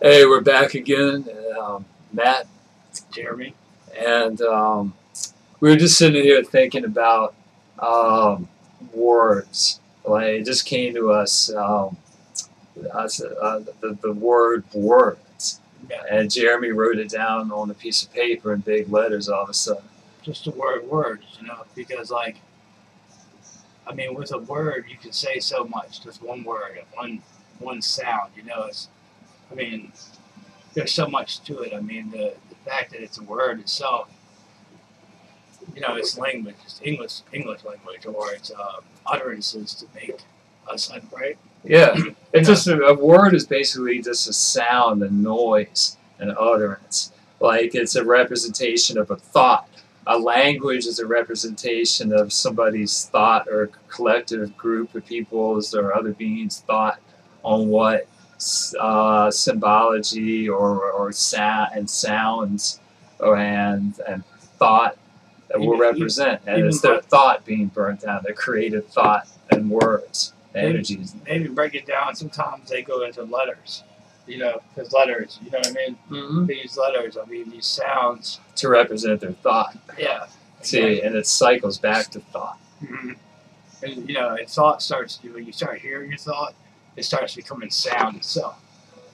Hey, we're back again. Um, Matt Jeremy. and um, we were just sitting here thinking about um, words. Like it just came to us, um, us uh, the, the word words, Yeah. and Jeremy wrote it down on a piece of paper in big letters. All of a sudden, Just the word words, you know, because like, I mean, with a word you can say so much. Just one word, one one sound, you know. It's, I mean, there's so much to it. I mean, the the fact that it's a word itself, you know, it's language, it's English English language, or it's uh, utterances to make us right. yeah, it's just a, a word is basically just a sound, a noise, an utterance. Like it's a representation of a thought. A language is a representation of somebody's thought or a collective group of people's or other beings' thought on what uh, symbology or, or sound and sounds and and thought that will Even- represent. And even it's their thought being burnt down, their creative thought and words, Maybe- energies. Maybe break it down. Sometimes they go into letters, you know, because letters, you know what I mean. hmm These letters, I mean, these sounds. To represent their thought. Yeah. See, and it cycles back to thought. Mhm. And you know, and thought starts when you start hearing your thought, it starts becoming sound itself.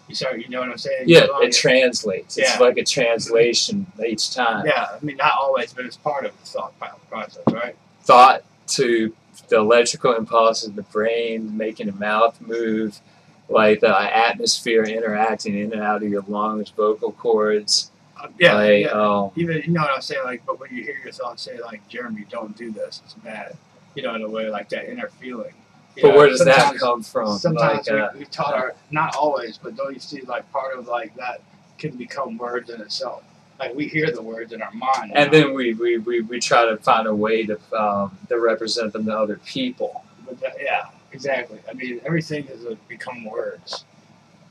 You start, you know what I'm saying? Yeah, it translates. It's Yeah. like a translation each time. yeah. I mean, not always, but it's part of the thought process, right? Thought to the electrical impulses in the brain, making the mouth move, like the atmosphere interacting in and out of your lungs, vocal cords. Uh, yeah. like, yeah. um, Even you know what I'm saying, like, but when you hear your thoughts say, like, Jeremy, don't do this, it's bad. You know, in a way, like that inner feeling. But where does that come from? Sometimes like, uh, we, we taught our not always, but don't you see like part of like that can become words in itself. Like we hear the words in our mind, and now, then we, we, we, we try to find a way to um, to represent them to other people. but that, yeah, exactly. I mean, everything has become words.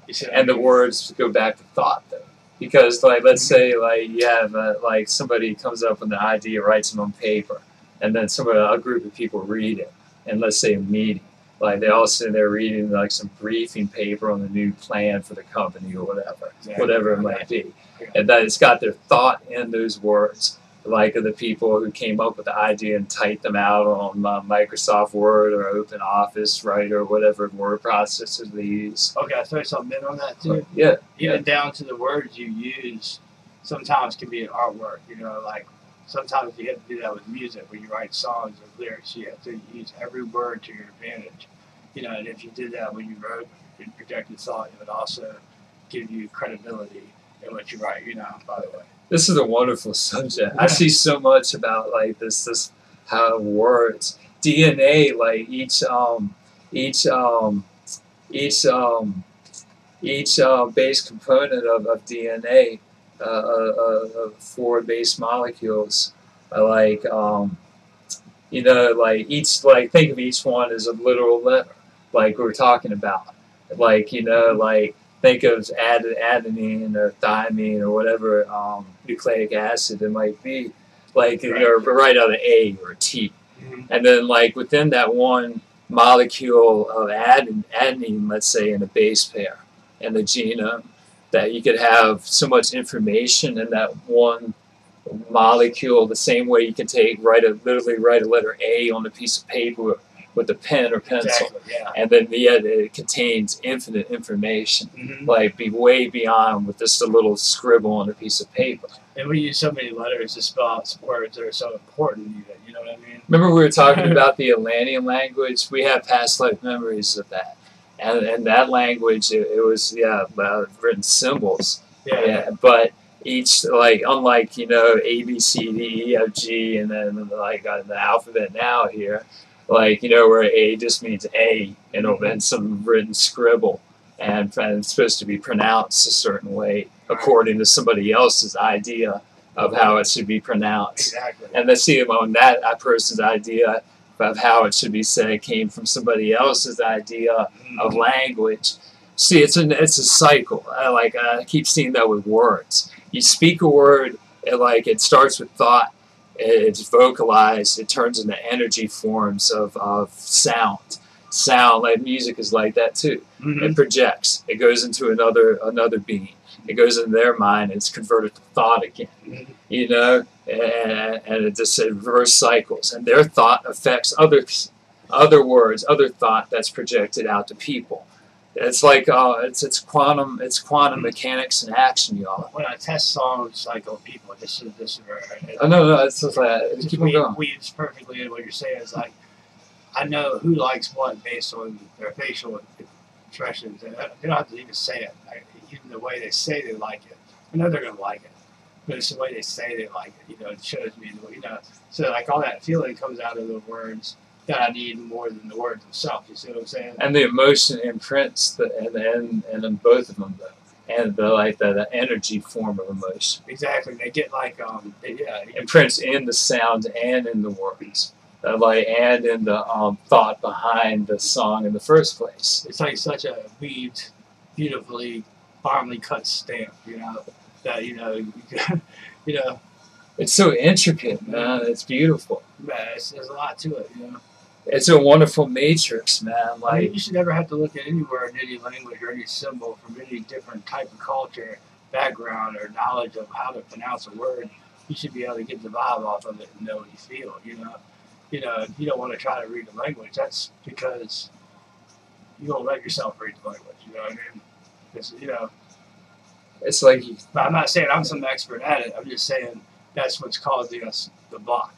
You see, what I and the words go back to thought though because like let's say like you have uh like somebody comes up with an idea writes it on paper and then somebody a group of people read it and let's say a meeting like they all sit there reading like some briefing paper on the new plan for the company or whatever Exactly. whatever it might be and that it's got their thought in those words like of the people who came up with the idea and typed them out on uh, Microsoft Word or Open Office, right, or whatever word processor they use. Okay, I throw something in on that too. Yeah, Even down to the words you use, sometimes can be an artwork. You know, like sometimes you have to do that with music when you write songs or lyrics. You have to use every word to your advantage. You know, and if you did that when you wrote and projected thought, it would also give you credibility in what you write. You know, by the way. This is a wonderful subject. I see so much about like this this how words DNA like each um each um each um each uh, base component of, of DNA uh, uh, uh, four base molecules like um you know like each like think of each one as a literal letter like we're talking about. Like you know like think of ad- adenine or thymine or whatever um, nucleic acid it might be, like Right. or right. out of A or T, and then like within that one molecule of aden- adenine, let's say in a base pair in the genome, that you could have so much information in that one molecule the same way you can take write a literally write a letter A on a piece of paper with a pen or pencil Exactly. Yeah. and then yet it contains infinite information, hmm like be way beyond with just a little scribble on a piece of paper. And we use so many letters to spell out words that are so important. Even you know what I mean? Remember we were talking about the Atlantean language? We have past life memories of that, and and that language it, it was yeah uh, written symbols, Yeah. yeah, but each like unlike you know A B C D E F G and then like uh, the alphabet now here, like you know where A just means A, know, and some written scribble, and, and it's supposed to be pronounced a certain way according to somebody else's idea of how it should be pronounced. Exactly. And let's see on that person's idea of how it should be said came from somebody else's idea of language. See, it's a it's a cycle. I like I keep seeing that with words. You speak a word, it like it starts with thought, it's vocalized, it turns into energy forms of, of sound. sound, like music, is like that too. Mhm. It projects. It goes into another another being. It goes into their mind. It's converted to thought again. Mhm. You know, and, and it just reverse cycles. And their thought affects other other words, other thought that's projected out to people. It's like uh, it's it's quantum it's quantum mechanics in action, y'all. When I test songs like on people, this is this is very. Oh no, no, it's just like Just keep we, going. we perfectly in what you're saying. It's like I know who likes what based on their facial expressions. And I- they don't have to even say it. I, even the way they say they like it, I know they're gonna like it. But it's the way they say they like it. You know, it shows me. the way- You know, so like all that feeling comes out of the words that I need more than the words themselves. You see what I'm saying? And the emotion imprints the and and and in both of them though, and the like the, the energy form of emotion Exactly. They get like um. They, yeah. imprints in the sound and in the words, uh, like and in the um, thought behind the song in the first place. it's like such a weaved, beautifully, finely cut stamp, you know, that you know, you, know, It's so intricate, man. It's beautiful. man, it's, there's a lot to it, you know. It's a wonderful matrix, man. I mean, Like you should never have to look at any word in any language or any symbol from any different type of culture, background, or knowledge of how to pronounce a word. You should be able to get the vibe off of it and know what you feel, you know. You know, if you don't want to try to read the language, that's because you don't let yourself read the language, you know what I mean? It's, you know, it's like I'm not saying I'm some expert at it. I'm just saying that's what's causing us the block.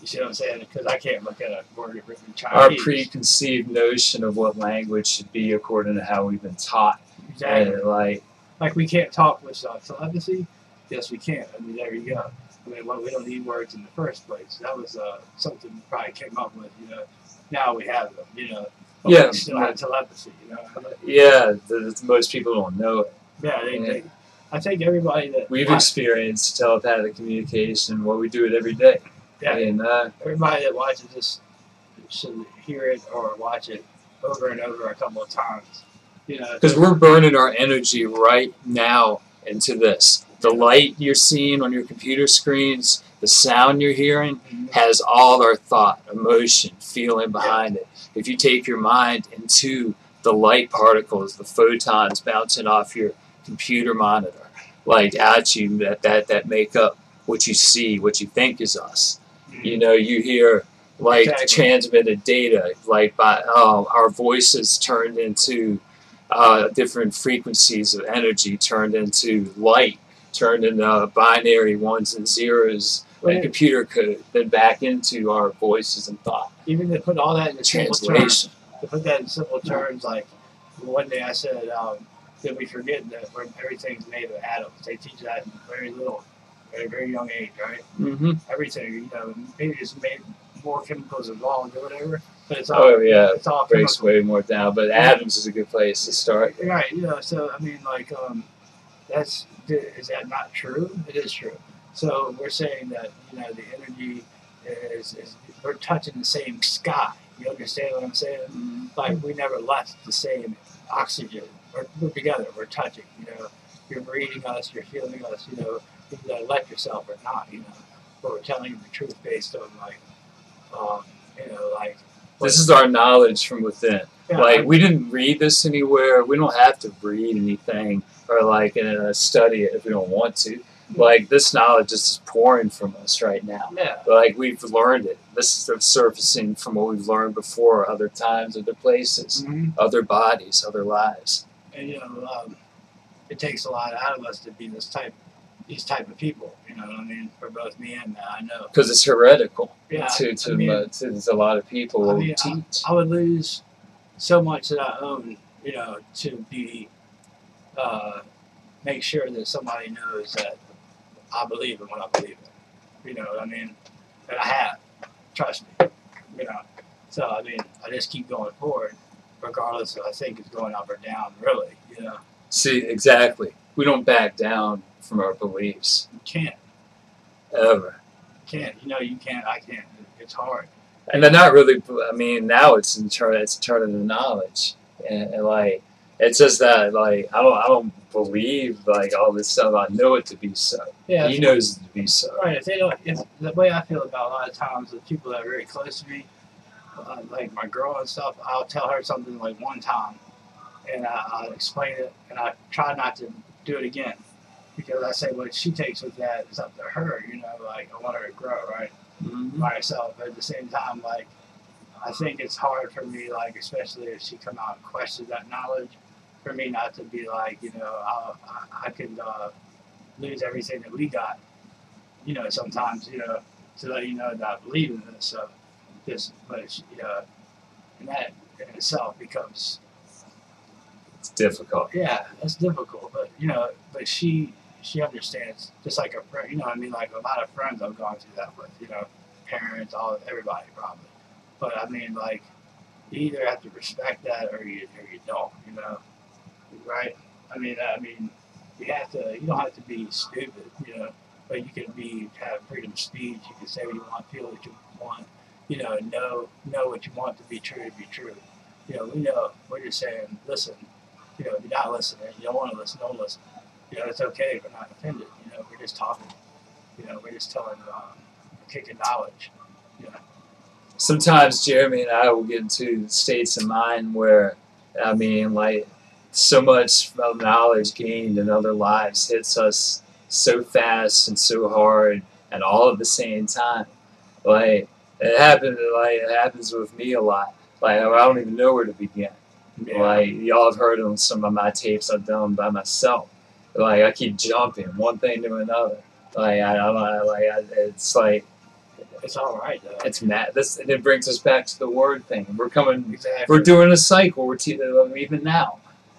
You see what I'm saying? Because I can't look at a word written in our preconceived notion of what language should be according to how we've been taught. exactly. And like Like we can't talk with uh, telepathy. Yes, we can. I mean, there you go. I mean, well, we don't need words in the first place. That was uh, something we probably came up with. You know, now we have them. You know, but Yeah. we still have telepathy. You know, yeah, the, most people don't know it. yeah. They, Yeah. They, I think everybody that We've experienced telepathic communication. Well, we do it every day. yeah, And uh, everybody that watches this should hear it or watch it over and over a couple of times. You know, because we're burning our energy right now into this. The light you're seeing on your computer screens, the sound you're hearing, has all our thought, emotion, feeling behind it. If you take your mind into the light particles, the photons bouncing off your computer monitor, like at you, that, that, that make up what you see, what you think is us. You know, you hear like Exactly. transmitted data, like by um, our voices turned into uh, different frequencies of energy, turned into light, turned into binary ones and zeros and Well, computer code, then back into our voices and thought. even to put all that in simple terms, Translation. to put that in simple terms, like one day I said um, that we forget that we're, everything's made of atoms. They teach that in very little, at a very young age, right? Mm-hmm. Everything, you know, maybe it's made more chemicals involved or whatever, but it's all Oh yeah, it's all breaks chemical. way more down. But atoms is a good place to start. Right, you know, so I mean, like, um, that's is that not true? It is true. So we're saying that you know the energy is, is we're touching the same sky. You understand what I'm saying? Like we never left the same oxygen. We're, we're together. We're touching. You know, you're reading us. You're feeling us. You know, you can let yourself or not. You know, but we're telling you the truth based on like, um, you know, like. This is our knowledge from within. yeah, Like we didn't read this anywhere. We don't have to read anything or like uh, study it if we don't want to. Like this knowledge is pouring from us right now. yeah. Like we've learned it. This is surfacing from what we've learned before, other times, other places, Mhm. other bodies, other lives. And you know, um, it takes a lot out of us to be this type, these type of people. You know what I mean? For both me and Matt, I know. Because it's heretical Yeah, to to, I mean, uh, to to a lot of people I mean, teach. I would lose so much that I own, you know, to be, uh, make sure that somebody knows that I believe in what I believe in. You know what I mean? And I have. Trust me. You know. So I mean, I just keep going forward, regardless of I think it's going up or down. Really, you know, See, exactly. We don't back down from our beliefs you can't. ever. can't. You know, you can't. I can't. It's hard. and they're not really. I mean, now it's in turn. It's a turn into knowledge, and, and like it's just that like I don't I don't believe like all this stuff. I know it to be so. Yeah. he knows it to be so. Right. If they don't, if the way I feel about a lot of times the people that are very close to me, uh, like my girl and stuff, I'll tell her something like one time, and I, I'll explain it, and I try not to do it again, because I say what she takes with that is up to her. You know, like I want her to grow right Mhm. by herself. But at the same time, like I think it's hard for me, like especially if she come out and question that knowledge, for me not to be like, you know, I'll, I I could uh, lose everything that we got. You know, sometimes you know to let you know that I believe in this. So just, but you uh, know, and that in itself becomes It's difficult. yeah, that's difficult. But you know, but she she understands just like a friend. You know, I mean, like a lot of friends I've gone through that with. You know, parents, all everybody probably. But I mean, like you either have to respect that or you or you don't. You know, right? I mean, I mean, you have to. You don't have to be stupid. You know, but you can be have freedom of speech. You can say what you want, feel what you want. You know, know know what you want to be true to be true. You know, we know what you're saying, listen. You know, if you're not listening, you don't want to listen, don't listen. You know, it's okay we're not offended. You know, we're just talking. You know, we're just telling, um, kicking knowledge. You know, sometimes Jeremy and I will get into states of mind where, I mean, like, so much knowledge gained in other lives hits us so fast and so hard and all at the same time. Like, it happened, like, it happens with me a lot. Like, I don't even know where to begin. yeah. Like, y'all have heard on some of my tapes I've done by myself. Like, I keep jumping one thing to another. Like, I, I like, I, it's like, it's all right though. it's mad. This and it brings us back to the word thing. We're coming. exactly. We're doing a cycle. We're te- uh, even now,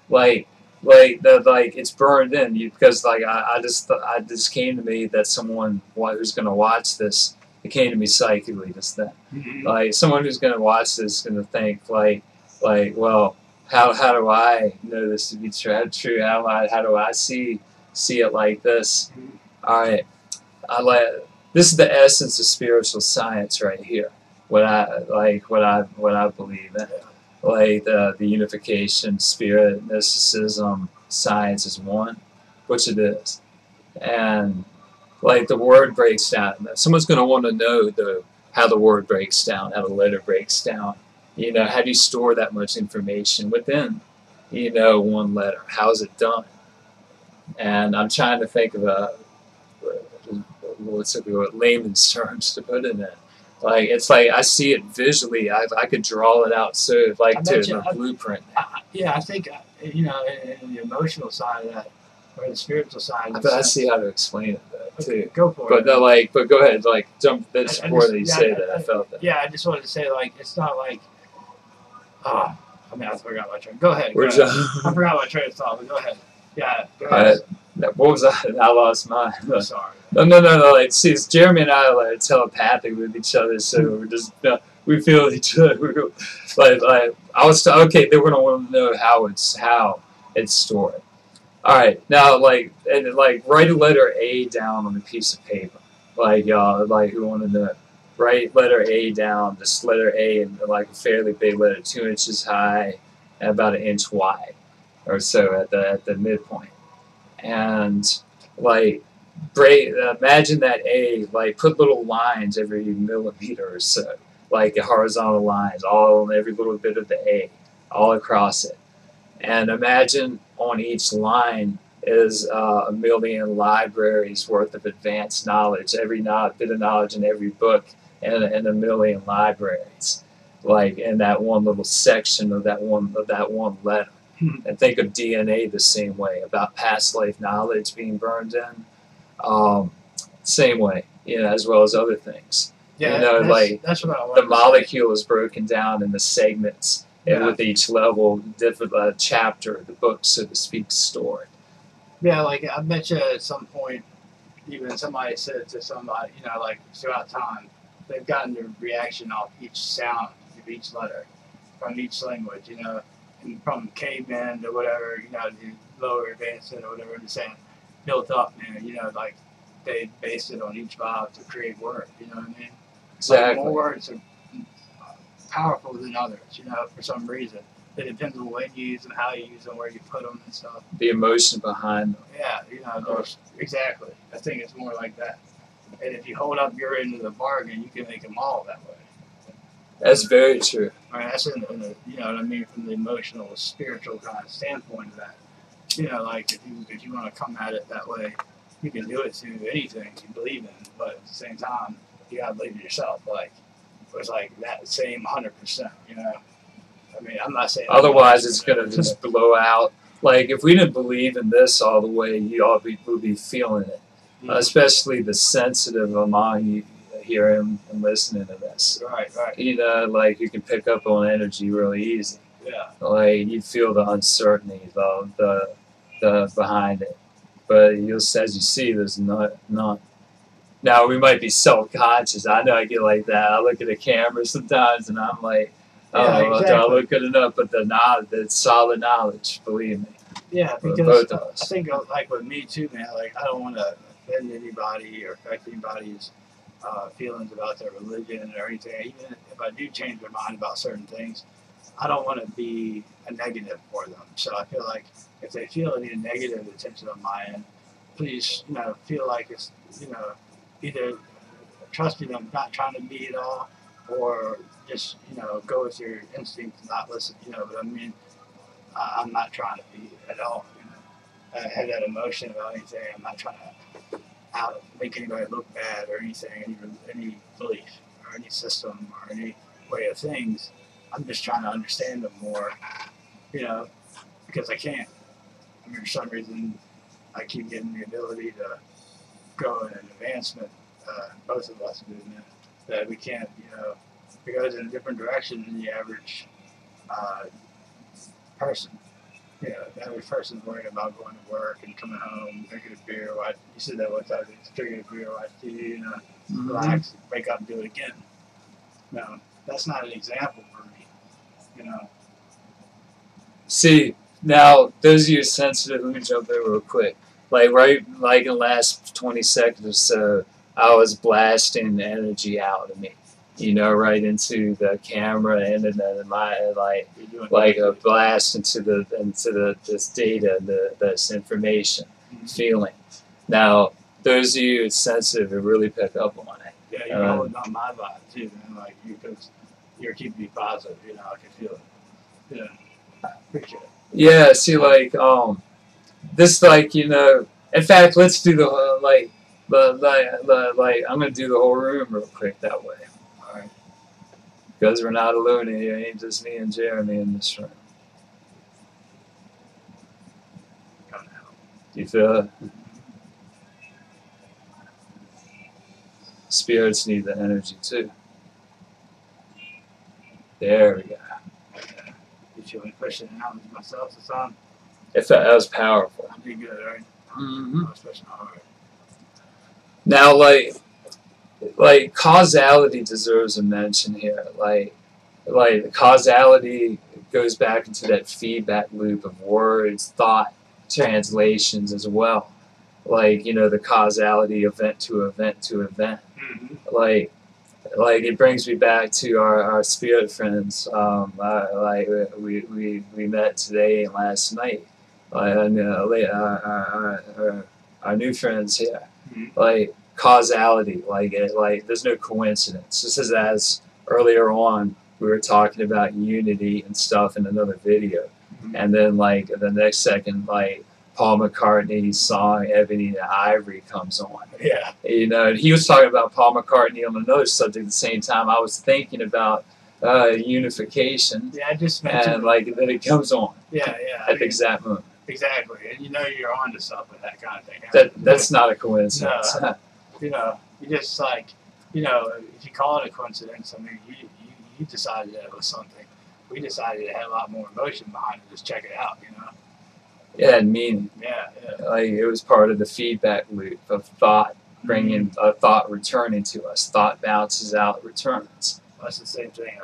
like like the like it's burned in you because like I, I just I just came to me that someone who's gonna watch this. It came to me psychically just then. Mhm. Like someone who's gonna watch this is gonna think like like well how how do I know this to be true? True? How do I how do I see see it like this? All right, I like this is the essence of spiritual science right here. What I like, what I what I believe in, like the the unification, spirit, mysticism, science is one, which it is, and like the word breaks down. Someone's going to want to know though how the word breaks down, how the letter breaks down. You know, how do you store that much information within, you know, one letter? How is it done? And I'm trying to think of a what's it, what layman's terms to put in it. Like it's like I see it visually. I, I could draw it out so like to a blueprint. I, I- yeah, I think uh, you know, in, in the emotional side of that, or the spiritual side. I I see how to explain it though Okay, too. go for But it. But like, but go ahead, like jump this I- I before just- you yeah, say I- that. I I- felt that. yeah, I just wanted to say like it's not like. Ah, I mean, I forgot my train. Go ahead. Go We're ahead. just, I forgot my train of thought, but go ahead. Yeah, go ahead. right. what was I? I lost mine. I'm sorry. No, no, no, no. Like, see, it's Jeremy and I are like telepathic with each other, so we're just uh, we feel each other. Like, like I was okay. They were gonna want to know how it's how it's stored. All right, now like and like write a letter A down on a piece of paper. Like y'all, like who wanted to? Write letter A down. this letter A and like a fairly big letter, two inches high, and about an inch wide, or so at the at the midpoint, and like break imagine that a like put little lines every millimeter or so like horizontal lines all on every little bit of the a all across it and imagine on each line is uh, a million libraries worth of advanced knowledge every no- bit of knowledge in every book and, and a million libraries. Like in that one little section of that one of that one letter. And think of dna the same way about past life knowledge being burned in. Um, same way, you know, as well as other things. Yeah, You know, that's, like, that's what I The molecule is broken down into segments, and Yeah. with each level, different uh, chapter, the book, so to speak, stored. Yeah, like I bet you at some point, even somebody said to somebody, you know, like throughout time, they've gotten the reaction off each sound of each letter from each language, you know, and from cavemen to whatever, you know, the lower advanced or whatever, and saying built up, man, you know, like they based it on each vibe to create word, you know what I mean? Like, Exactly. more words are powerful than others, you know, for some reason. It depends on when you use them, how you use them, where you put them and stuff. The emotion behind them. Yeah, you know, there's, exactly. I think it's more like that. And if you hold up your end of the bargain, you can make them all that way. That's very true. Mean, that's in, in the, you know what I mean, from the emotional, spiritual kind of standpoint of that. You know, like if you if you want to come at it that way, you can do it to anything you believe in, but at the same time, you gotta believe in yourself. Like it's like that same hundred percent. You know, I mean, I'm not saying Otherwise, it's gonna just blow out. Like if we didn't believe in this all the way, you all be, would be feeling it. Mhm. Especially the sensitive among you hearing and listening to this. right, right, You know, like you can pick up on energy really easy. yeah, Like you feel the uncertainty, the the, the behind it. But you'll as you see, there's not not. Now we might be self conscious. I know I get like that. I look at the camera sometimes and I'm like, oh, Yeah, do I look good enough? But the knowledge, the solid knowledge, believe me, yeah. Because I think like with me too, man. Like I don't want to offend anybody or affect anybody's uh, feelings about their religion or anything. Even if I do change their mind about certain things, I don't want to be a negative for them. So I feel like if they feel any negative attention on my end, please, you know, feel like it's, you know, either trusting them, not trying to be at all, or just, you know, go with your instinct and not listen. You know, but I mean, I- I'm not trying to be at all. You know, I have that emotion about anything. I'm not trying to out make anybody look bad or anything, any any belief or any system or any way of things. I'm just trying to understand them more, you know, because I can't. I mean, for some reason, I keep getting the ability to go in an advancement. Uh, both of us do man, that we can't, you know, it goes in a different direction than the average uh, person. You know, the average person's worried about going to work and coming home, drinking a beer, watch. You said that one time, drinking a beer, watch TV, you know, Mhm. relax, wake up, and do it again. No, that's not an example for me. You know. See, now those of you sensitive, let me jump in real quick. Like right, like in the last twenty seconds or so, I was blasting energy out of me. You know, right into the camera and then my like like a blast into the into the this data, the this information, Mhm. feeling. Now, those of you sensitive, it really pick up on it. Yeah, you're Uh, holding on my vibe too, man. Like you, because you're keeping me positive. You know, I can feel it. Yeah, appreciate it. Yeah, see, like, um, this, like, you know, in fact, let's do the, uh, like, the, the, the, like, I'm gonna do the whole room real quick that way. All right. Because we're not alone in here, it ain't just me and Jeremy in this room. Do you feel it? Spirits need the energy too. There we go. Okay. You pushing it out myself time? If that, that was powerful. I did good, right? Mm-hmm. I was pushing hard. Now, like, like causality deserves a mention here. Like, like causality goes back into that feedback loop of words, thought, translations as well. Like, you know, the causality event to event to event. Mm-hmm. Like, like it brings me back to our, our spirit friends. Um, uh, like we, we, we met today and last night. Like, and, uh, la- our, our, our, new friends here Mhm. like causality like it like there's no coincidence this is as earlier on we were talking about unity and stuff in another video Mhm. and then like the next second like paul mccartney's song ebony and ivory comes on Yeah. you know and he was talking about paul mccartney on another subject at the same time i was thinking about uh, unification Yeah, I just mentioned. and like then it comes on yeah, yeah. I at the exact moment exactly. And you know you're onto something, that kind of thing. that that's not a coincidence you know, you just like, you know, if you call it a coincidence, I mean, you, you, you decided that it was something. We decided it had a lot more emotion behind it. Just check it out, you know? yeah and meaning Yeah, yeah. like it was part of the feedback loop of thought bringing a thought returning to us thought bounces out returns That's the same thing.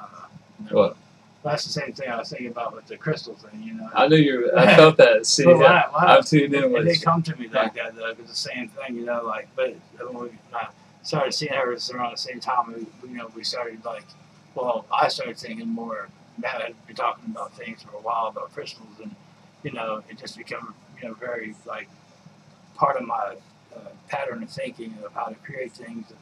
Uh, What? That's the same thing I was thinking about with the crystal thing, you know? i knew you i felt that see I- that I- i'm tuned in It didn't come to me like that though. It was the same thing, you know. Like, but when we uh, started seeing her around the same time, we, you know, we started like, well, I started thinking more. Matt had been talking about things for a while about crystals, and you know, it just became, you know, very like part of my uh, pattern of thinking of how to create things, and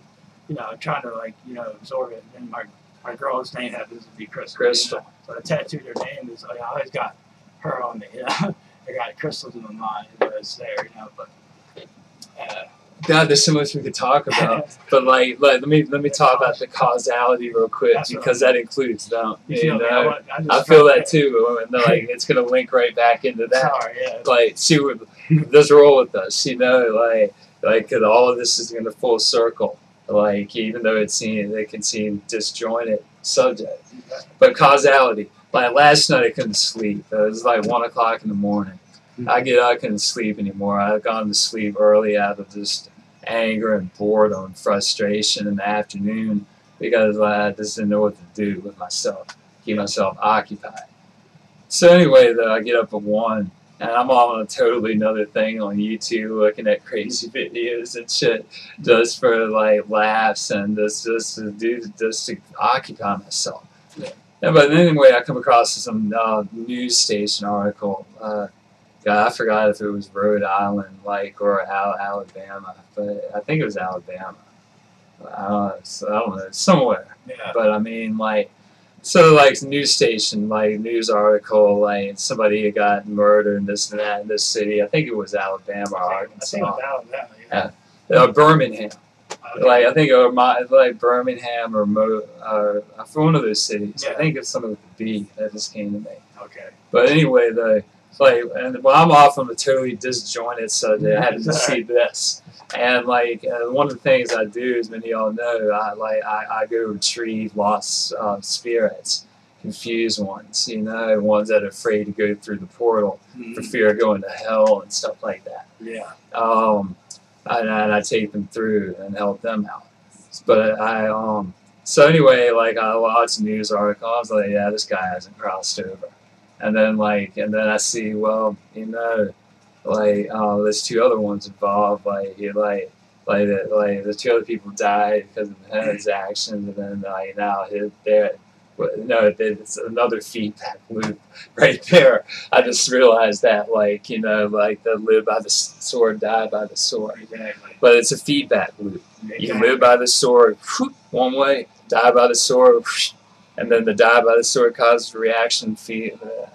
you know, trying to like, you know, absorb it. And my my girl's name happens to be Crystal. Crystal. You know? So I tattooed her name. Is like, I always got her on me. You know, I got crystals in my mind, but it's there. You know, but. Uh, God, there's so much we could talk about. but like, let, let me let me talk about the causality real quick That's because that includes them. feel me? I, I, feel that too, and like it's gonna link right back into that. Sorry, yeah. Like, see, just roll with us. You know, like like all of this is gonna full circle. Like even though it seems it can seem disjointed subject, but causality. Like last night I couldn't sleep. It was like one o'clock in the morning. Hmm. I get I couldn't sleep anymore. I've gone to sleep early out of just anger and boredom and frustration in the afternoon because I just didn't know what to do with myself, keep myself occupied. So anyway, though, I get up at one and I'm on a totally another thing on YouTube looking at crazy videos and shit just for like laughs and just just to do just to occupy myself. Yeah. But anyway, I come across some uh, news station article. Uh, God, I forgot if it was Rhode Island, like, or Al- Alabama, but I think it was Alabama. I don't know, so I don't know, somewhere. Yeah. But I mean, like, so like news station, like news article, like somebody got murdered and this and that in this city. I think it was Alabama or I think Arkansas, it was Alabama. Yeah. uh, Birmingham. Okay. Like I think or my, like Birmingham or Mo, uh, one of those cities. I think it's something with the B that just came to me. okay. But anyway, the like, and well, I'm off on a totally disjointed subject. I had to just see this, and like uh, one of the things I do, as many of y'all know, I like I, I go retrieve lost uh, spirits, confused ones, you know, ones that are afraid to go through the portal for Mhm. fear of going to hell and stuff like that. Yeah. Um, and, and I take them through and help them out. But I um. So anyway, like I watch a news articles, like, yeah, this guy hasn't crossed over. And then like, and then I see, well, you know, like, uh, there's two other ones involved. Like, you like, like, the, like the two other people died because of his actions, and then like now his there. No, it's another feedback loop right there. I just realized that, like, you know, like the live by the sword, die by the sword. Exactly. But it's a feedback loop. You live by the sword whoop, one way, die by the sword, whoosh, and then the die by the sword causes a reaction. Feed, uh,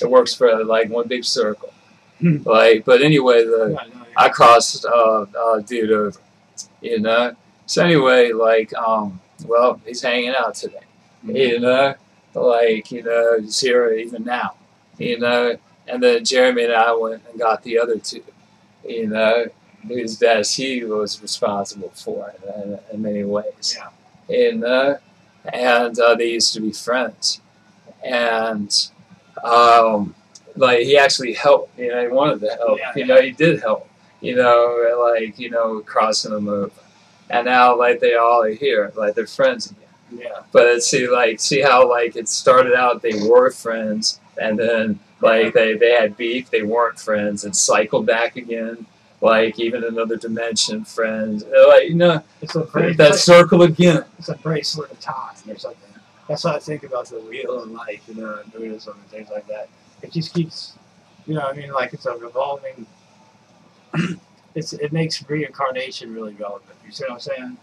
it works for like one big circle. Hmm. like, but anyway, the Yeah, no, I crossed uh, uh, dude over, you know. So anyway, like, um, well, he's hanging out today, you know, like, you know, he's here even now, you know. And then Jeremy and I went and got the other two, you know, whose deaths he was responsible for in, in many ways, Yeah. you know. And uh, they used to be friends, and um, like he actually helped. You know, he wanted to help. Yeah, you know, he did help. You know, like you know, crossing them over. And now, like they all are here, like they're friends again. Yeah. But see, like, see how like it started out, they were friends, and then like they they had beef, they weren't friends, and cycled back again. Like even another dimension, friends. Like you know, It's a bracelet. that circle again. It's a bracelet of time or something. That's what I think about the wheel of life, you know, and Buddhism and things like that. It just keeps, you know, I mean, like it's a revolving. it's it makes reincarnation really relevant. You see what I'm saying?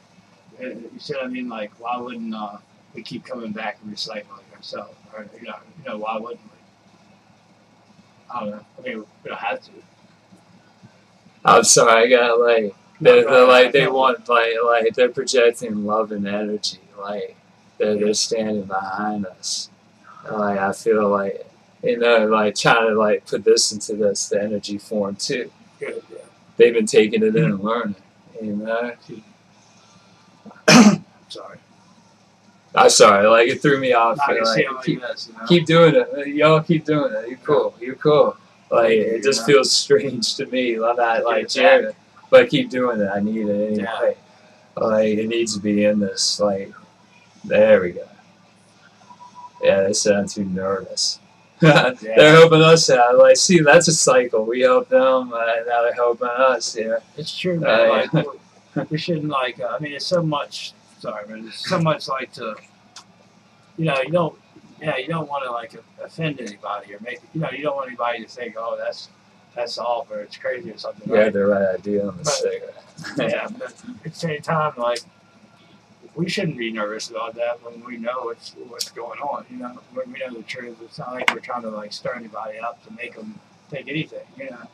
Uh, You see what I mean? Like, why wouldn't uh, we keep coming back and recycling ourselves? Or you know, you know, why wouldn't we? I don't know. I mean, we don't have to. I'm sorry, I got like they're, they're like they want like like they're projecting love and energy. Like they're they're standing behind us. Like I feel like you know like trying to like put this into this the energy form too. Good, yeah. They've been taking it in and mm-hmm. learning. You know. Sorry. I'm sorry, like it threw me off. But, like, keep, this, you know? keep doing it. Y'all keep doing it. You're cool. You're cool. Like it just Yeah. feels strange to me. Like that, like Jared, but keep doing it. I need it Yeah. anyway. Like it needs to be in this. Like there we go. Yeah, they said I'm too nervous. they're helping us out. Like, see, that's a cycle. We help them, uh, and now they're helping us. Yeah. It's true, Uh, man. yeah. like, we- shouldn't like. Uh, I mean, it's so much. Sorry, man. There's so much like to. You know, you don't. Yeah, you don't want to like offend anybody or make. You know, you don't want anybody to think, oh, that's that's off or it's crazy or something. Yeah, had Right? the right idea on the But- cigarette. yeah, but at the same time, like we shouldn't be nervous about that when we know what's what's going on. You know, when we know the truth. It's not like we're trying to like stir anybody up to make them think anything. You know,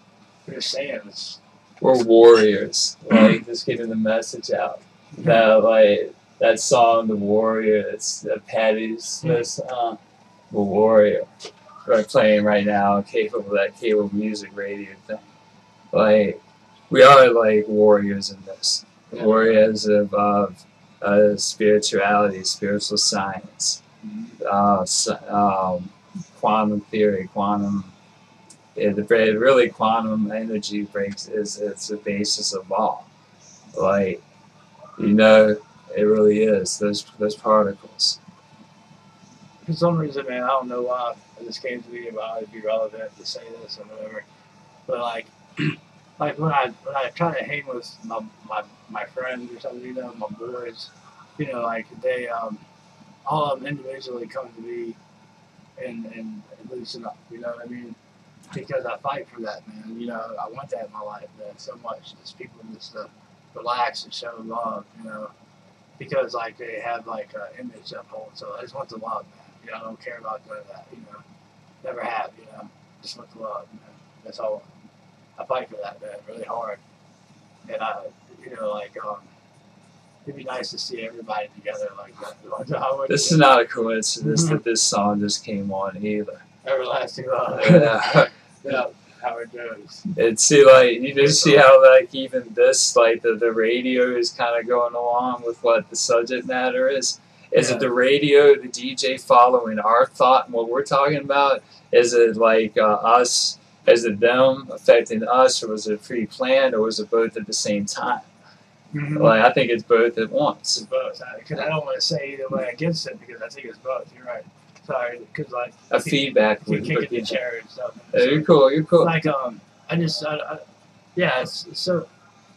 we're just saying it's. We're warriors, like just getting the message out that like that song, "The Warrior." It's uh, Patty Smyth's uh, "The Warrior." We're playing right now, capable of that cable music radio thing. Like we are like warriors in this, warriors of, of uh, spirituality, spiritual science, uh, um, quantum theory, quantum. The really quantum energy breaks is it's the basis of all. Like you know, it really is those those particles. For some reason, man, I don't know why just came to me about it'd be relevant to say this or whatever. But like, like when I when I try to hang with my my my friends or something, you know, my boys, you know, like they um all of them individually come to me and and loosen up. You know what I mean? Because I fight for that, man. You know, I want that in my life, man, so much. Just people just uh, relax and show love, you know, because like they have like an image uphold. So I just want the love, man. You know, I don't care about none of that. You know, never have. You know, just want the love. Man. That's all. I fight for that, man, really hard. And I, you know, like um, it'd be nice to see everybody together like that. This is not a coincidence that this song just came on either. Everlasting love. yeah. yeah how it goes. And see, like you just see how like even this, like the the radio is kind of going along with what the subject matter is. Is yeah. it the radio, the DJ following our thought and what we're talking about? Is it like uh, us? Is it them affecting us, or was it pre-planned, or was it both at the same time? Mm-hmm. Like I think it's both at once. It's both because I don't want to say either way against it because I think it's both. You're right sorry, because like a feedback. You kick the chair and stuff. Yeah, you're cool. You're cool. Like um, I just I, I yeah. so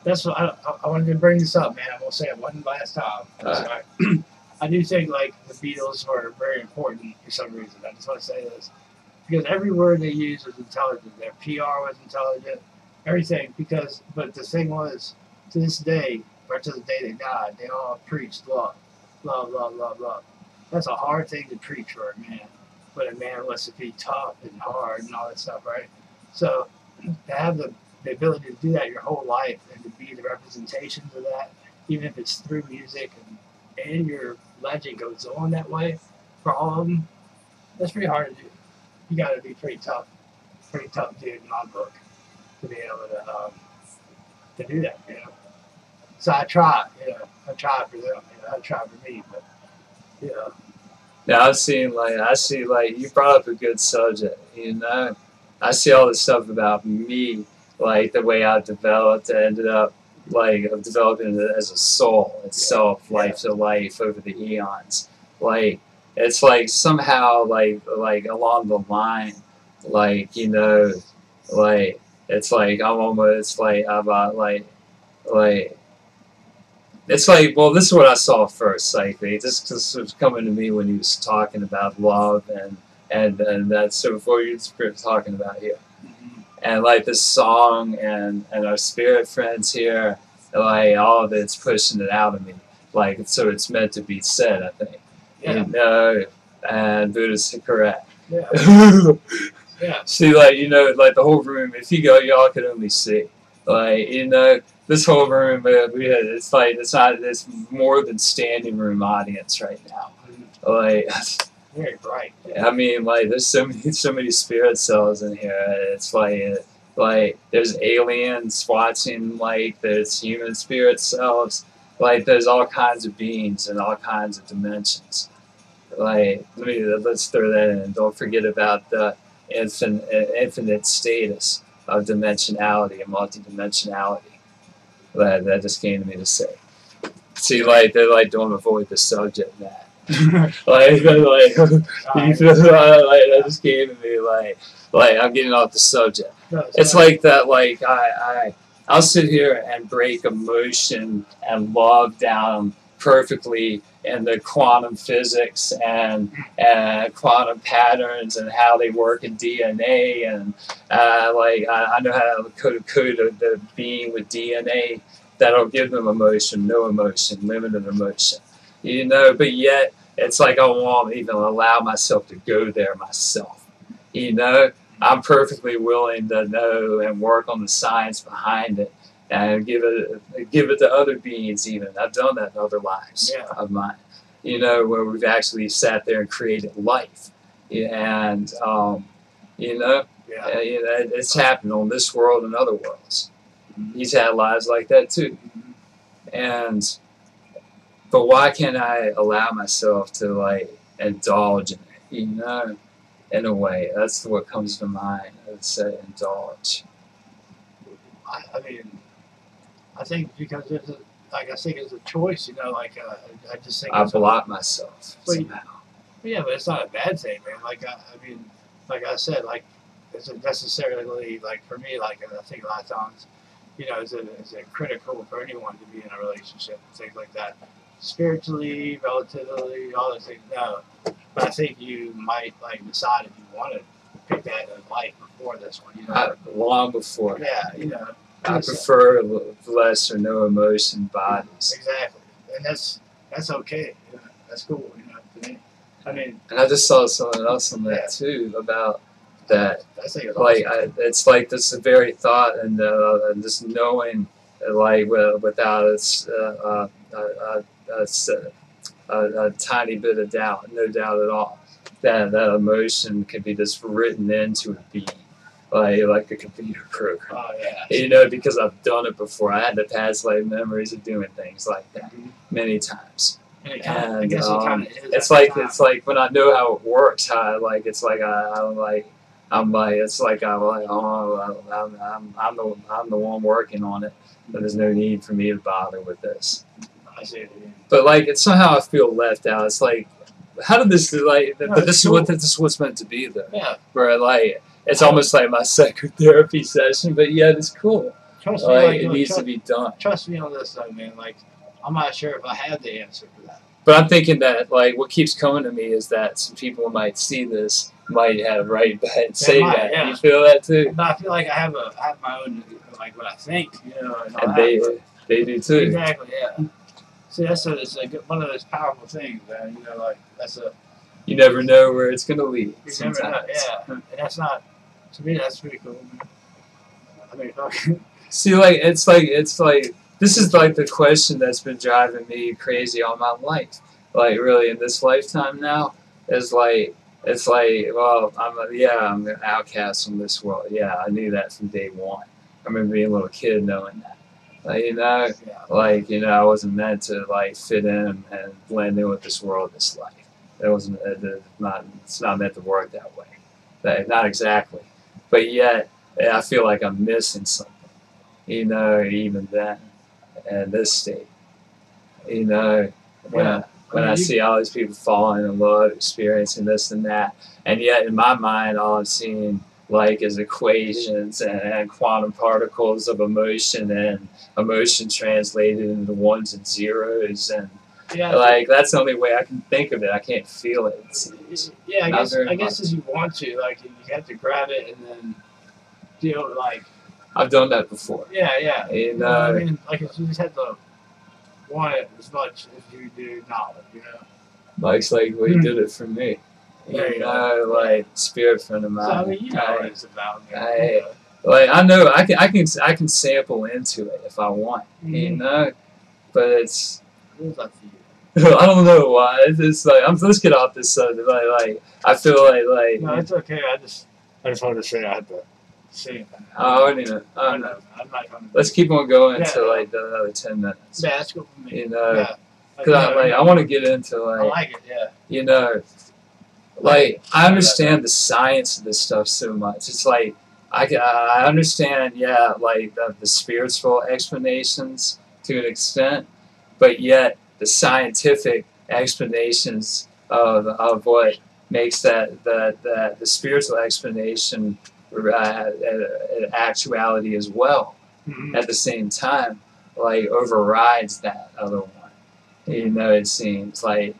that's what I, I wanted to bring this up, man. I will say it one last time. Right. I do think like the Beatles were very important for some reason. I just want to say this because every word they used was intelligent. Their PR was intelligent. Everything because but the thing was to this day or to the day they died, they all preached love, love, love, love, love that's a hard thing to preach for a man. But a man wants to be tough and hard and all that stuff, right? So to have the, the ability to do that your whole life and to be the representations of that, even if it's through music and, and your legend goes on that way for all of them, that's pretty hard to do. You got to be pretty tough, pretty tough dude in my book to be able to um, to do that, you know. So I try, you know, I try for them, you know, I try for me, but yeah. Now I've seen like I see like you brought up a good subject. You know, I see all this stuff about me, like the way I developed. I ended up like of developing it as a soul itself, yeah. life to life over the eons. Like it's like somehow like like along the line, like you know, like it's like I'm almost like about like like it's like, well, this is what I saw first, like, this, this was coming to me when he was talking about love and, and, and that's sort of what you're talking about here. Mm-hmm. And like this song and, and our spirit friends here, like all of it's pushing it out of me. Like, so it's meant to be said, I think. Yeah. You know, and Buddhist correct. Yeah. yeah. See, like, you know, like the whole room, if you go, y'all can only see. Like, you know, this whole room, uh, we had, it's like it's not it's more than standing room audience right now. Like, very bright. I mean, like there's so many so many spirit cells in here. It's like like there's aliens watching. Like there's human spirit cells. Like there's all kinds of beings and all kinds of dimensions. Like let me let's throw that in. Don't forget about the infinite infinite status of dimensionality and multidimensionality that that just came to me to say. See, like they like don't avoid the subject matter. like, like, like that just came to me like, like I'm getting off the subject. No, it's, like that. Like I, I, I'll sit here and break emotion and love down perfectly in the quantum physics and, and quantum patterns and how they work in DNA and uh, like I, I, know how to code, code the, the being with DNA that'll give them emotion, no emotion, limited emotion. You know, but yet it's like I won't even allow myself to go there myself. You know, I'm perfectly willing to know and work on the science behind it and give it give it to other beings. Even I've done that in other lives Yeah. of mine. You know, where we've actually sat there and created life, and um, you know, Yeah. uh, you know, it's happened on this world and other worlds. Mhm. He's had lives like that too, and but why can't I allow myself to like indulge in it? You know, in a way, that's what comes to mind. I would say indulge. I, I mean, I think because it's a, like I think it's a choice, you know. Like uh, I just think I it's a- block myself you- somehow. Yeah, but it's not a bad thing, man. Like I, I mean, like I said, like it's not necessarily like for me. Like I think a lot of times, you know, is it is it critical for anyone to be in a relationship and things like that? Spiritually, relatively, all those things. No, but I think you might like decide if you want to pick that in life before this one. You know, I, long before. yeah, you know, I prefer less or no emotion bodies. exactly, and that's that's okay. You know, that's cool. You know, to me. I mean, And I just saw something else on that too about that. I think it's Like. I, it's like this very thought and, uh, and just knowing, uh, like wi- without a, s- uh, uh, uh, a, a, a tiny bit of doubt, no doubt at all, that that emotion can be just written into a being, like like a computer program. Oh yeah. You know, because I've done it before. I had the past life memories of doing things like that many times. And kinda, I And, guess um, it kind of is. It's like it's like when I know how it works. How I, like it's like I, I'm like I'm like it's like I'm like oh I'm, I'm I'm the I'm the one working on it. But there's no need for me to bother with this. I see what you mean. But like it's somehow I feel left out. It's like how did this like? No, but this it's is what this is what's meant to be though. Yeah, Where like it's almost like my psychotherapy session, but yeah, it's cool. trust me. Like Like, it look, needs trust, to be done. trust me on this, though, man. Like, I'm not sure if I have the answer for that. But I'm thinking that like what keeps coming to me is that some people might see this, might have right and say might, that. yeah. You feel that too? But I feel like I have a, I have my own, like what I think, you know. And, And they they do too. exactly, yeah. See, that's a, it's good, one of those powerful things, man. You know, like that's a, You never know where it's gonna lead. you never know, sometimes. yeah. And that's not, to me, that's pretty cool, man. I mean. See, like it's like it's like this is like the question that's been driving me crazy all my life. Like really in this lifetime now is like it's like well I'm a, yeah I'm an outcast from this world. Yeah, I knew that from day one. I remember being a little kid knowing that. Like, you know, like you know I wasn't meant to like fit in and blend in with this world, this life. It wasn't it, it- not it's not meant to work that way. That- not exactly, but yet eh, I feel like I'm missing something. You know, even then, in this state. You know, when Yeah. I, when I I mean, you- see all these people falling in love, experiencing this and that, and yet in my mind, all I'm seeing like is equations and, and quantum particles of emotion and emotion translated into ones and zeros and Yeah, like that's the only way I can think of it. I can't feel it. It seems. Yeah, I guess I guess as you want to, like you have to grab it and then deal like I've done that before. yeah, yeah. And, You know, I mean, like you just have to want it as much as you do knowledge, you know. Mike's like, well, he Hmm. did it for me. There You you know, like spirit friend of So mine. I mean, you know I- what it's about. I- you know. like I know I can I can I can sample into it if I want. You Mhm. know, but it's It's up to you. I don't know why. It's just like I'm. Let's get off this subject. Like, like I feel like like No, it's okay. I just I just wanted to say I had to say I don't know. I don't know. I'm not gonna. Let's keep on going Yeah. until like the another ten minutes. Yeah, that's good for me. You know, yeah. because I like I want to get into like. I like like it. Yeah. you know, like I understand the science of this stuff so much. It's like I I understand, yeah, like the, the spiritual explanations to an extent, but yet the scientific explanations of of what makes that that that the spiritual explanation uh, actuality as well Mhm. at the same time like overrides that other one. You know, it seems like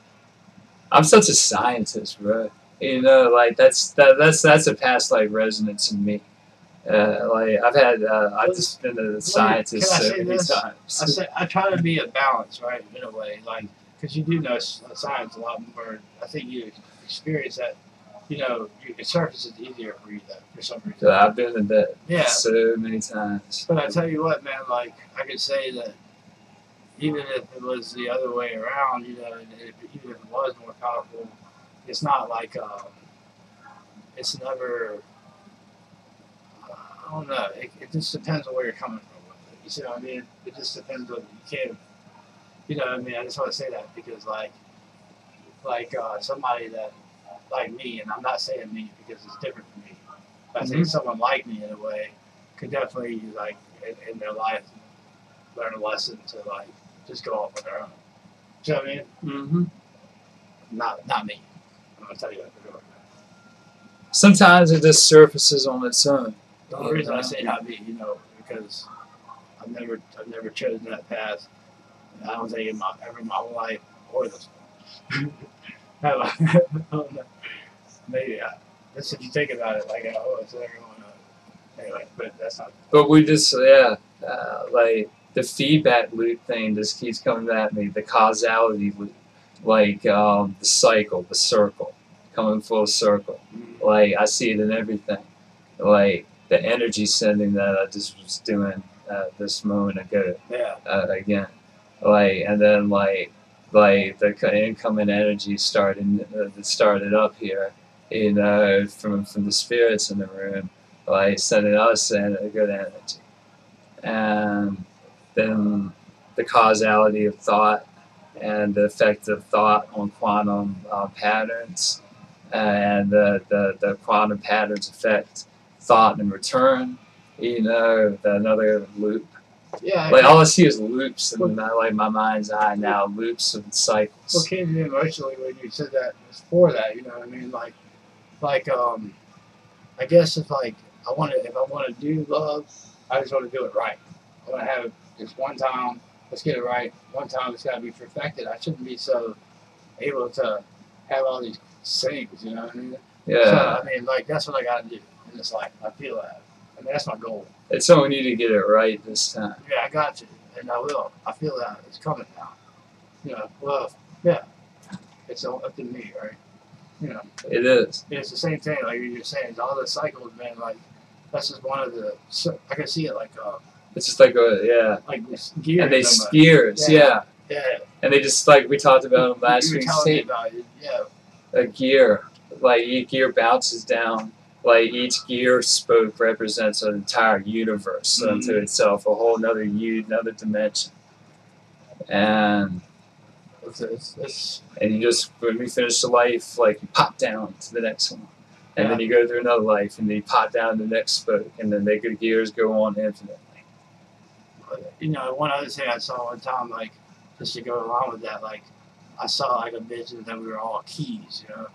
I'm such a scientist, bro. You know, like that's that, that's that's a past life resonance in me. Uh, like I've had, uh, I've just been a scientist so many this? times. I say I try to be a balance, right? In a way, like because you do know science a lot more. I think you experience that. You know, you, the surface is easier for you though, for some reason. So I've been in that Yeah. so many times. But I tell you what, man, like I could say that even if it was the other way around, you know, and if, even if it was more powerful, it's not like um, it's never. I don't know. It, it just depends on where you're coming from with it. You see what I mean? It just depends on you can't. You know, what I mean, I just want to say that because like, like uh, somebody that like me, and I'm not saying me because it's different for me. But I think Mhm. someone like me in a way could definitely like in, in their life learn a lesson to like just go off on their own. Do you know what I mean? Mm-hmm. Not not me. I'm gonna tell you that for sure. Sometimes it just surfaces on its own. The only reason I say not me, you know, because I've never I've never chosen that path. And I don't think in my ever in my whole life or this one. I don't know. Maybe I, that's if you think about it, like oh, it's everyone. Uh, anyway, but that's not. But we just, yeah, uh, like the feedback loop thing just keeps coming at me. The causality loop, like um, the cycle, the circle, coming full circle. Like I see it in everything. Like the energy sending that I just was doing uh, this moment ago Yeah, uh, again. Like and then like like the incoming energy started uh, that started up here, you know, from from the spirits in the room, like sending us in a good energy, and then the causality of thought and the effect of thought on quantum uh, patterns, and the, the the quantum patterns affect thought in return. You know, the, another loop yeah. like all I see is loops in my like my mind's eye now, loops and what cycles. came to me emotionally when you said that was for that, you know what I mean? Like, like, um, I guess if like I want to, if I want to do love, I just want to do it right. I want to have it just one time. Let's get it right. One time, it's got to be perfected. I shouldn't be so able to have all these things, you know what I mean? So, Yeah, I mean, like that's what I got to do in this life. I feel that. I mean, that's my goal. it's only need to get it right this time. Yeah, I got to, and I will. I feel that it's coming now. You know, well, yeah, it's all up to me, right? You know, It is. it's the same thing. Like you're just saying, all the cycles, man. Like that's just one of the. So, I can see it like uh, It's just like a yeah, like gears. and they gears, Yeah. yeah. Yeah, and they just like we talked about in last you were week's telling me tape. about it. Yeah, A gear, like each gear bounces down. Like each gear spoke represents an entire universe unto Mhm. itself, a whole another you, another dimension. And it's, it's, it's and you just when we finish the life, like you pop down to the next one, and then you go through another life, and then you pop down to the next spoke, and then they the gears go on infinitely. you know, one other thing I saw one time, like, just to go along with that, like, I saw like a vision that we were all keys, you know.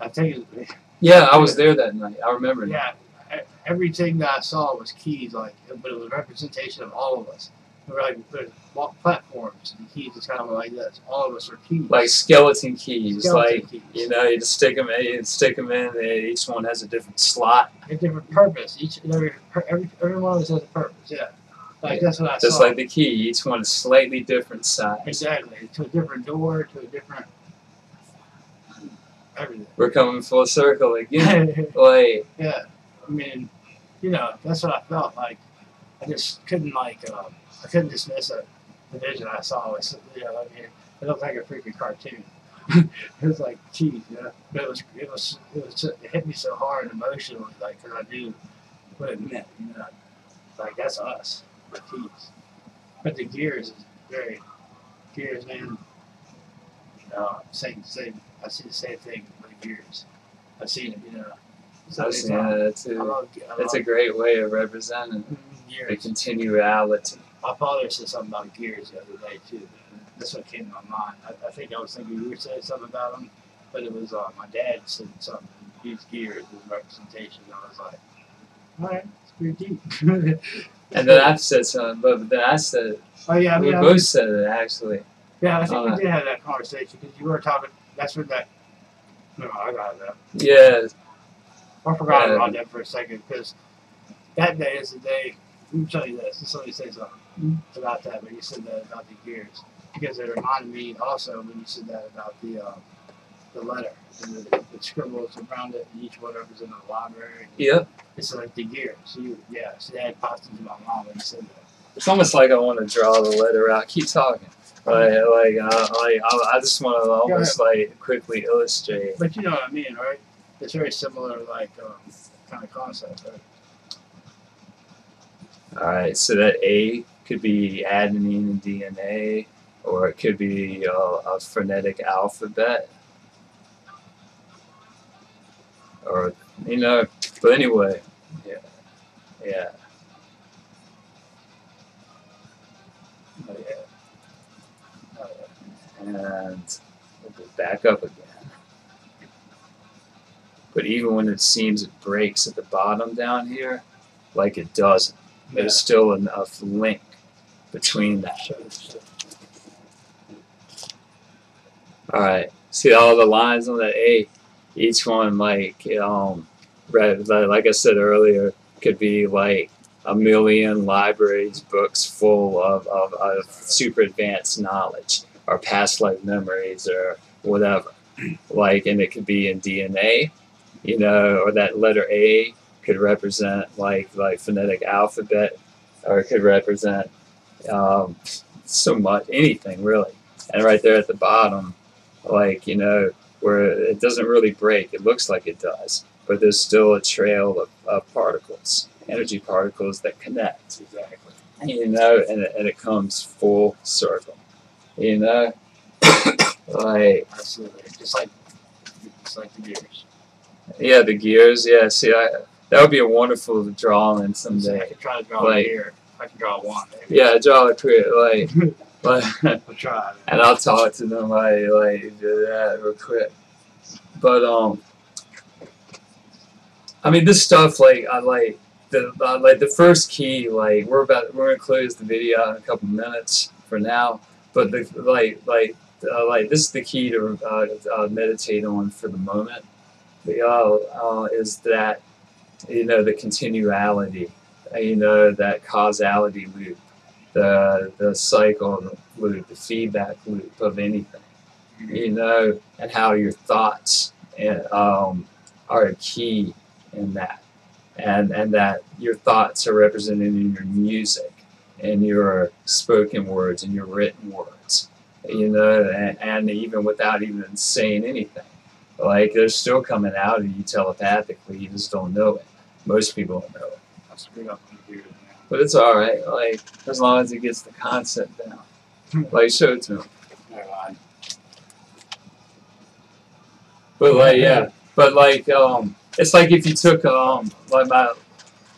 I think, it, Yeah, I was there that night. I remember. that. yeah, e- everything that I saw was keys, like, but it was a representation of all of us. We were like, walk platforms, and keys is kind of like this. All of us are keys. Like skeleton keys, Skeleton like keys. you know, you just stick them in, you stick them in. They, each one has a different slot, a different purpose. Each every every every one of us has a purpose. Yeah, like that's what I just saw. like the key. Each one is slightly different size. exactly to a different door, to a different everything. We're coming full circle again. like yeah, I mean, you know, that's what I felt like. I just couldn't like, um, I couldn't dismiss it. The vision I saw was, you know, I mean, it looked like a freaking cartoon. it was like, geez, you know, but it was, it was, it was, it hit me so hard emotionally, like, because I knew what it meant, you know, like that's us, the keys. But the gears is very, gears, man. Uh, same, same. I see the same thing with the gears. I've seen it, you know. So I've seen it I too. love, I It's a great way of representing the gears. continuality. My father said something about gears the other day too. That's what came to my mind. I, I think I was thinking you were saying something about them, but it was uh, my dad said something. Used gears as representation. I was like, all right, it's pretty deep. And then I've said something, but then I said oh yeah, I we mean, I, both said it actually. yeah, I think uh, we did have that conversation because you were talking. That's what that. No, I got that. Yeah, I forgot Yeah. about that for a second because that day is the day. Let me tell you this. Somebody let me say something about that. But you said that about the gears. because it reminded me also when you said that about the uh, the letter and the, the scribbles around it, and each one represented a library. Yep. It's like the gear. So you, yeah, so that popped into my mind when you said that. It's almost like I want to draw the letter out. Keep talking. Like, like, uh, like I, I just want to almost like quickly illustrate. But you know what I mean, right? It's very similar, like um, kind of concept. Right? All right, so that A could be adenine and DNA, or it could be a, a phonetic alphabet, or you know. But anyway, yeah, yeah. And we'll go back up again. But even when it seems it breaks at the bottom down here, like it doesn't, there's still enough link between that. Alright, see all the lines on that A, each one like, um, like I said earlier, could be like a million libraries, books full of, of, of super advanced knowledge or past life memories or whatever. Like, and it could be in DNA, you know, or that letter A could represent like like phonetic alphabet, or it could represent um, so much anything really. And right there at the bottom, like you know, where it doesn't really break, it looks like it does, but there's still a trail of, of particles, energy particles that connect. exactly. You know, and it, and it comes full circle. You know, like Absolutely. Just like, just like the gears. yeah, the gears. Yeah, see, I that would be a wonderful drawing So I someday. could try to draw Like- a gear. I can draw one. Maybe. Yeah, draw a quick like, like I'll try. and I'll talk to them like like do that real quick. But um, I mean this stuff like I like the uh, like the first key like we're about we're gonna close the video in a couple minutes for now. But the like like uh, like this is the key to uh, uh, meditate on for the moment. The uh, uh, is that you know the continuality, you know that causality loop the the cycle loop, the feedback loop of anything, you know, and how your thoughts and, um, are a key in that, and and that your thoughts are represented in your music, and your spoken words and your written words, you know, and, and even without even saying anything, like they're still coming out of you telepathically. You just don't know it. Most people don't know it. I'll up on the gears now. But it's all right. Like as long as it gets the concept down. Like show it to mind. But like yeah. But like um, it's like if you took um, like my,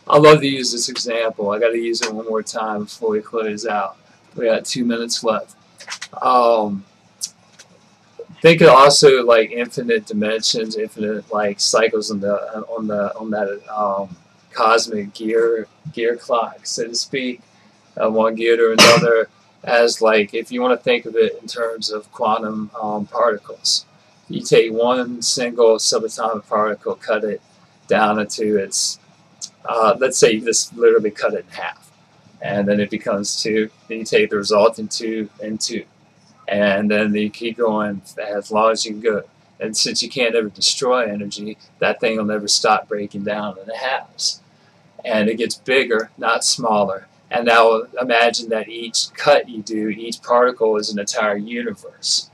I love to use this example. I got to use it one more time before we close out. We got two minutes left. Um, think of also like infinite dimensions, infinite like cycles on the on the on that um, cosmic gear gear clock, so to speak, uh, one gear to another. As like if you want to think of it in terms of quantum um, particles, you take one single subatomic particle, cut it down into its, uh, let's say you just literally cut it in half, and then it becomes two. Then you take the result in two and two, and then you keep going as long as you can go. And since you can't ever destroy energy, that thing will never stop breaking down into halves. And it gets bigger, not smaller. And now imagine that each cut you do, each particle is an entire universe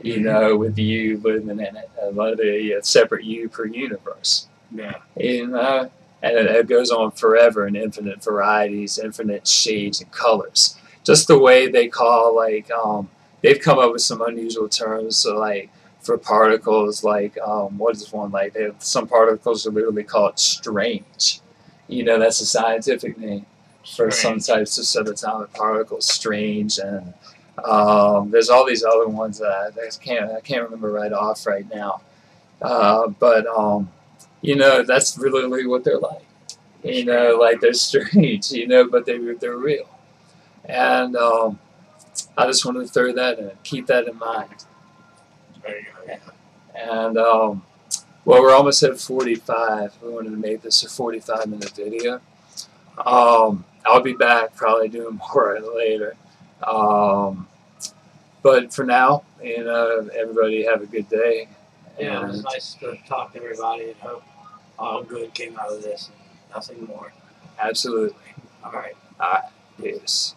you know, with you living in it, a lot of a, a separate you per universe, Yeah. you know, and it, it goes on forever in infinite varieties, infinite shades and colors. Just the way they call like um, they've come up with some unusual terms, so like for particles, like um, what is one like? They have, some particles are literally called strange. You know, that's a scientific name for some types of subatomic particles, strange and um, there's all these other ones that I, I can't I can't remember right off right now. Uh, but um, you know that's really what they're like. You know, like they're strange. You know, but they they're real. And um, I just wanted to throw that in, keep that in mind. There you go. And um, well, we're almost at 45. We wanted to make this a 45 minute video. Um, I'll be back probably doing more later. Um, but for now, you know, everybody have a good day. Yeah, it was And nice to talk to everybody and hope all good came out of this nothing more. absolutely. All right. Peace.